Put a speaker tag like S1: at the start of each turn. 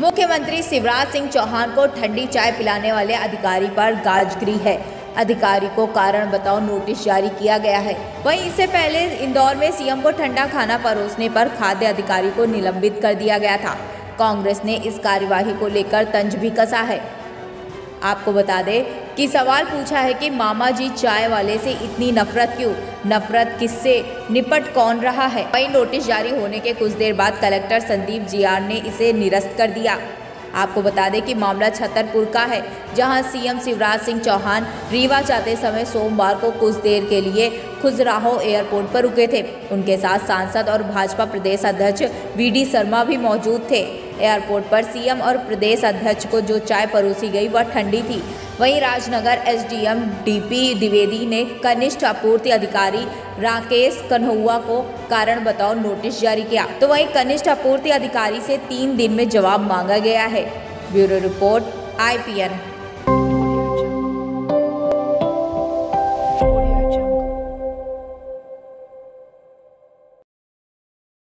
S1: मुख्यमंत्री शिवराज सिंह चौहान को ठंडी चाय पिलाने वाले अधिकारी पर गाजगिरी है। अधिकारी को कारण बताओ, नोटिस जारी किया गया है। वहीं इससे पहले इंदौर में सीएम को ठंडा खाना परोसने पर खाद्य अधिकारी को निलंबित कर दिया गया था। कांग्रेस ने इस कार्यवाही को लेकर तंज भी कसा है। आपको बता दें कि सवाल पूछा है कि मामा जी चाय वाले से इतनी नफरत क्यों? नफरत किससे? निपट कौन रहा है? वही नोटिस जारी होने के कुछ देर बाद कलेक्टर संदीप जियार ने इसे निरस्त कर दिया। आपको बता दें कि मामला छतरपुर का है, जहाँ सीएम शिवराज सिंह चौहान रीवा जाते समय सोमवार को कुछ देर के लिए खुजराहो एयरपोर्ट पर रुके थे। उनके साथ सांसद और भाजपा प्रदेश अध्यक्ष वी डी शर्मा भी मौजूद थे। एयरपोर्ट पर सीएम और प्रदेश अध्यक्ष को जो चाय परोसी गई, वह ठंडी थी। वहीं राजनगर एसडीएम डीपी द्विवेदी ने कनिष्ठ आपूर्ति अधिकारी राकेश कन्हुआ को कारण बताओ नोटिस जारी किया। तो वहीं कनिष्ठ आपूर्ति अधिकारी से तीन दिन में जवाब मांगा गया है। Bureau report, IPN.